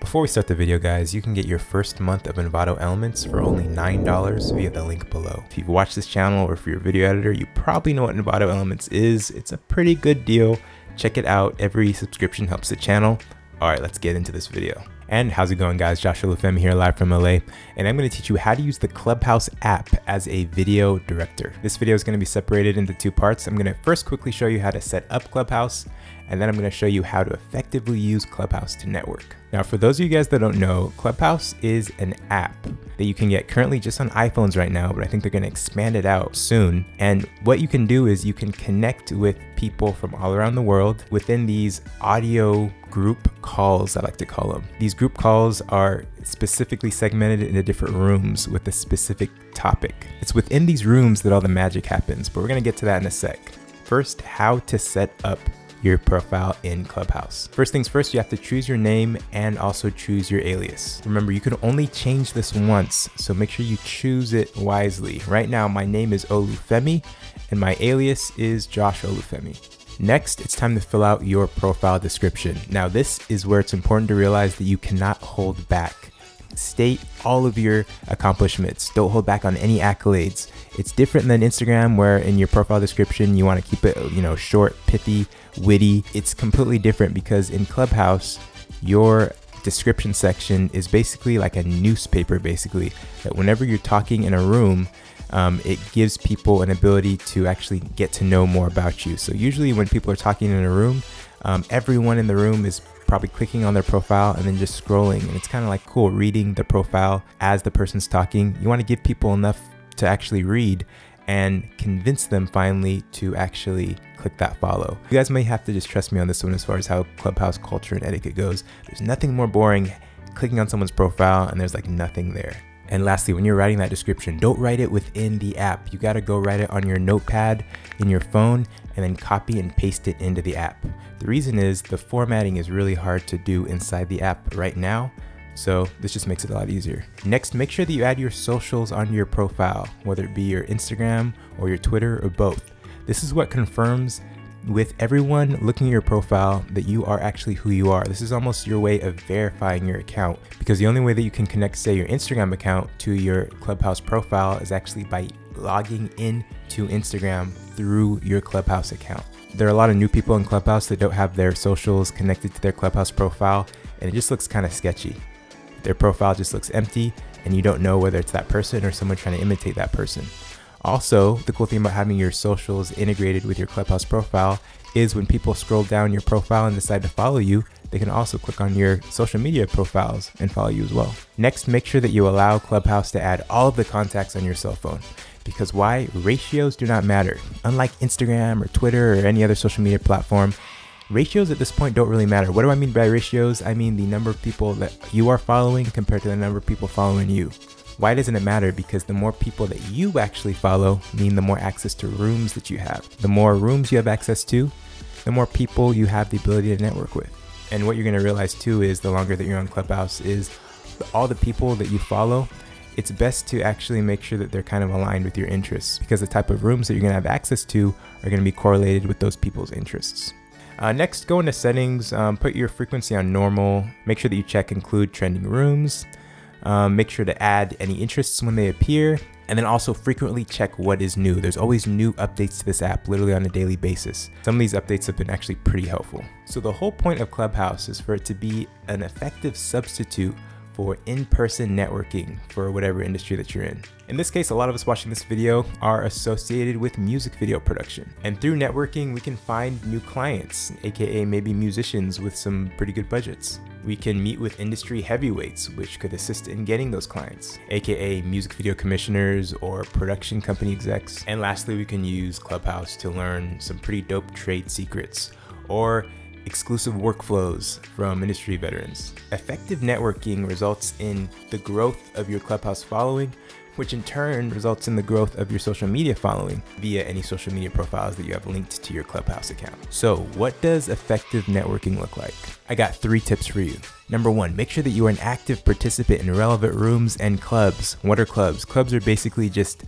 Before we start the video guys, you can get your first month of Envato Elements for only $9 via the link below. If you've watched this channel or if you're a video editor, you probably know what Envato Elements is. It's a pretty good deal. Check it out. Every subscription helps the channel. All right, let's get into this video. And how's it going guys? Joshua Olufemi here live from LA and I'm going to teach you how to use the Clubhouse app as a video director. This video is going to be separated into two parts. I'm going to first quickly show you how to set up Clubhouse and then I'm going to show you how to effectively use Clubhouse to network. Now for those of you guys that don't know, Clubhouse is an app that you can get currently just on iPhones right now, but I think they're going to expand it out soon. And what you can do is you can connect with people from all around the world within these audio group calls, I like to call them. These group calls are specifically segmented into different rooms with a specific topic. It's within these rooms that all the magic happens, but we're gonna get to that in a sec. First, how to set up your profile in Clubhouse. First things first, you have to choose your name and also choose your alias. Remember, you can only change this once, so make sure you choose it wisely. Right now, my name is Olufemi and my alias is Josh Olufemi. Next, it's time to fill out your profile description. Now, this is where it's important to realize that you cannot hold back. State all of your accomplishments. Don't hold back on any accolades. It's different than Instagram where in your profile description you want to keep it, you know, short, pithy, witty. It's completely different because in Clubhouse, your description section is basically like a newspaper basically that whenever you're talking in a room um, it gives people an ability to actually get to know more about you. So usually when people are talking in a room, um, everyone in the room is probably clicking on their profile and then just scrolling. And it's kind of like cool reading the profile as the person's talking. You want to give people enough to actually read and convince them finally to actually click that follow. You guys may have to just trust me on this one as far as how Clubhouse culture and etiquette goes. There's nothing more boring clicking on someone's profile and there's like nothing there. And lastly, when you're writing that description, don't write it within the app. You gotta go write it on your notepad in your phone and then copy and paste it into the app. The reason is the formatting is really hard to do inside the app right now. So this just makes it a lot easier. Next, make sure that you add your socials on your profile, whether it be your Instagram or your Twitter or both. This is what confirms with everyone looking at your profile that you are actually who you are. This is almost your way of verifying your account because the only way that you can connect, say, your Instagram account to your Clubhouse profile is actually by logging in to Instagram through your Clubhouse account. There are a lot of new people in Clubhouse that don't have their socials connected to their Clubhouse profile, and it just looks kind of sketchy. Their profile just looks empty, and you don't know whether it's that person or someone trying to imitate that person. Also, the cool thing about having your socials integrated with your Clubhouse profile is when people scroll down your profile and decide to follow you, they can also click on your social media profiles and follow you as well. Next, make sure that you allow Clubhouse to add all of the contacts on your cell phone. Because why? Ratios do not matter. Unlike Instagram or Twitter or any other social media platform, ratios at this point don't really matter. What do I mean by ratios? I mean the number of people that you are following compared to the number of people following you. Why doesn't it matter? Because the more people that you actually follow mean the more access to rooms that you have. The more rooms you have access to, the more people you have the ability to network with. And what you're going to realize too is the longer that you're on Clubhouse is all the people that you follow, it's best to actually make sure that they're kind of aligned with your interests because the type of rooms that you're going to have access to are going to be correlated with those people's interests. Uh, next, go into settings, um, put your frequency on normal, make sure that you check include trending rooms, um, make sure to add any interests when they appear, and then also frequently check what is new. There's always new updates to this app literally on a daily basis. Some of these updates have been actually pretty helpful. So the whole point of Clubhouse is for it to be an effective substitute for in-person networking for whatever industry that you're in. In this case, a lot of us watching this video are associated with music video production. And through networking, we can find new clients, aka maybe musicians with some pretty good budgets. We can meet with industry heavyweights, which could assist in getting those clients, aka music video commissioners or production company execs. And lastly, we can use Clubhouse to learn some pretty dope trade secrets or exclusive workflows from industry veterans. Effective networking results in the growth of your Clubhouse following, which in turn results in the growth of your social media following via any social media profiles that you have linked to your Clubhouse account. So what does effective networking look like? I got three tips for you. Number one, make sure that you are an active participant in relevant rooms and clubs. What are clubs? Clubs are basically just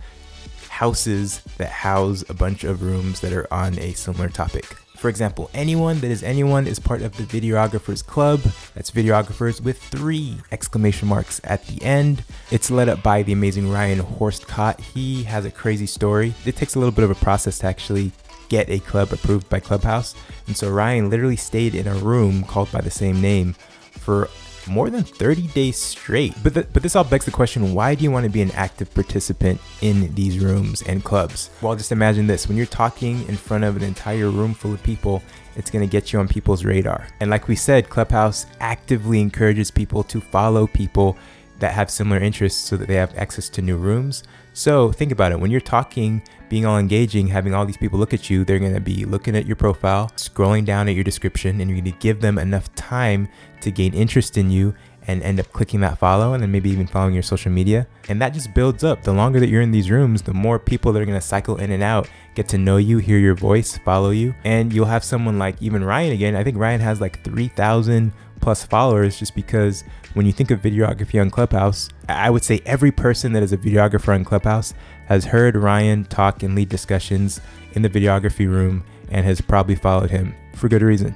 houses that house a bunch of rooms that are on a similar topic. For example, anyone that is anyone is part of the Videographers Club. That's videographers with three exclamation marks at the end. It's led up by the amazing Ryan Horstkott. He has a crazy story. It takes a little bit of a process to actually get a club approved by Clubhouse. And so Ryan literally stayed in a room called by the same name for more than 30 days straight. But, the, but this all begs the question, why do you want to be an active participant in these rooms and clubs? Well, just imagine this, when you're talking in front of an entire room full of people, it's going to get you on people's radar. And like we said, Clubhouse actively encourages people to follow people that have similar interests so that they have access to new rooms. So think about it. When you're talking, being all engaging, having all these people look at you, they're going to be looking at your profile, scrolling down at your description, and you're going to give them enough time to gain interest in you and end up clicking that follow and then maybe even following your social media. And that just builds up. The longer that you're in these rooms, the more people that are to cycle in and out get to know you, hear your voice, follow you. And you'll have someone like even Ryan again. I think Ryan has like 3,000 plus followers just because when you think of videography on Clubhouse, I would say every person that is a videographer on Clubhouse has heard Ryan talk and lead discussions in the videography room and has probably followed him for good reason.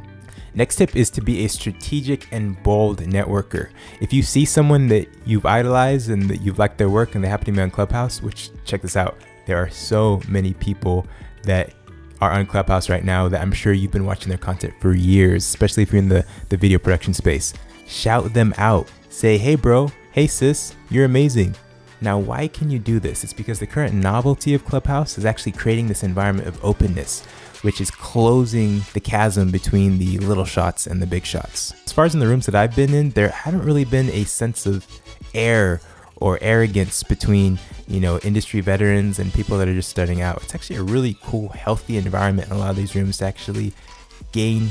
Next tip is to be a strategic and bold networker. If you see someone that you've idolized and that you've liked their work and they happen to be on Clubhouse, which check this out, there are so many people that are on Clubhouse right now that I'm sure you've been watching their content for years, especially if you're in the, the video production space. Shout them out. Say, hey bro, hey sis, you're amazing. Now, why can you do this? It's because the current novelty of Clubhouse is actually creating this environment of openness, which is closing the chasm between the little shots and the big shots. As far as in the rooms that I've been in, there haven't really been a sense of air or arrogance between you know industry veterans and people that are just starting out. It's actually a really cool healthy environment in a lot of these rooms to actually gain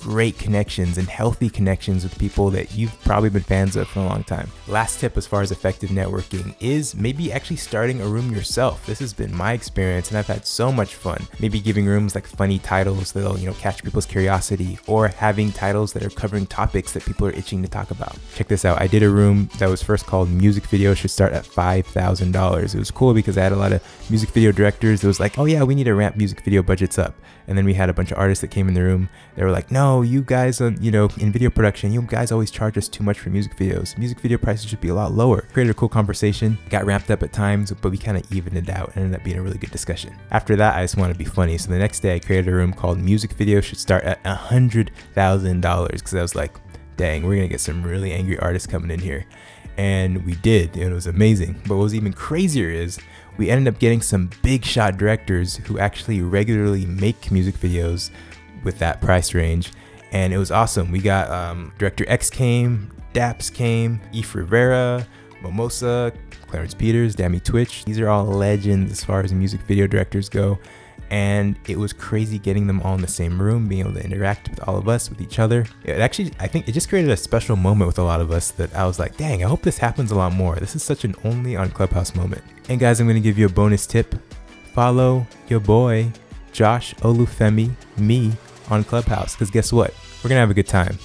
great connections and healthy connections with people that you've probably been fans of for a long time. Last tip as far as effective networking is maybe actually starting a room yourself. This has been my experience and I've had so much fun. Maybe giving rooms like funny titles that'll, you know, catch people's curiosity or having titles that are covering topics that people are itching to talk about. Check this out. I did a room that was first called Music Video Should Start at $5,000. It was cool because I had a lot of music video directors. It was like, oh yeah, we need to ramp music video budgets up. And then we had a bunch of artists that came in the room. They were like, no, you guys, uh, you know, in video production, you guys always charge us too much for music videos. Music video prices should be a lot lower. Created a cool conversation, got ramped up at times, but we kind of evened it out and ended up being a really good discussion. After that, I just wanted to be funny. So the next day I created a room called music video should start at a $100,000 because I was like, dang, we're to get some really angry artists coming in here. And we did, and it was amazing. But what was even crazier is we ended up getting some big shot directors who actually regularly make music videos with that price range. And it was awesome. We got um, Director X came, Daps came, Eif Rivera, Mimosa, Clarence Peters, Dammy Twitch. These are all legends as far as music video directors go and it was crazy getting them all in the same room, being able to interact with all of us, with each other. It actually, I think it just created a special moment with a lot of us that I was like, dang, I hope this happens a lot more. This is such an only on Clubhouse moment. And guys, I'm gonna give you a bonus tip. Follow your boy, Josh Olufemi, me, on Clubhouse, because guess what? We're gonna have a good time.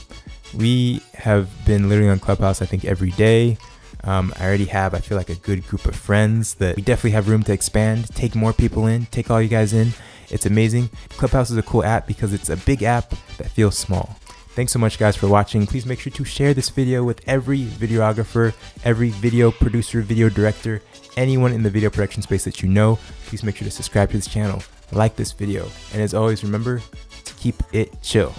We have been literally on Clubhouse, I think, every day. Um, I already have, I feel like, a good group of friends that we definitely have room to expand, take more people in, take all you guys in. It's amazing. Clubhouse is a cool app because it's a big app that feels small. Thanks so much guys for watching. Please make sure to share this video with every videographer, every video producer, video director, anyone in the video production space that you know. Please make sure to subscribe to this channel, like this video, and as always, remember to keep it chill.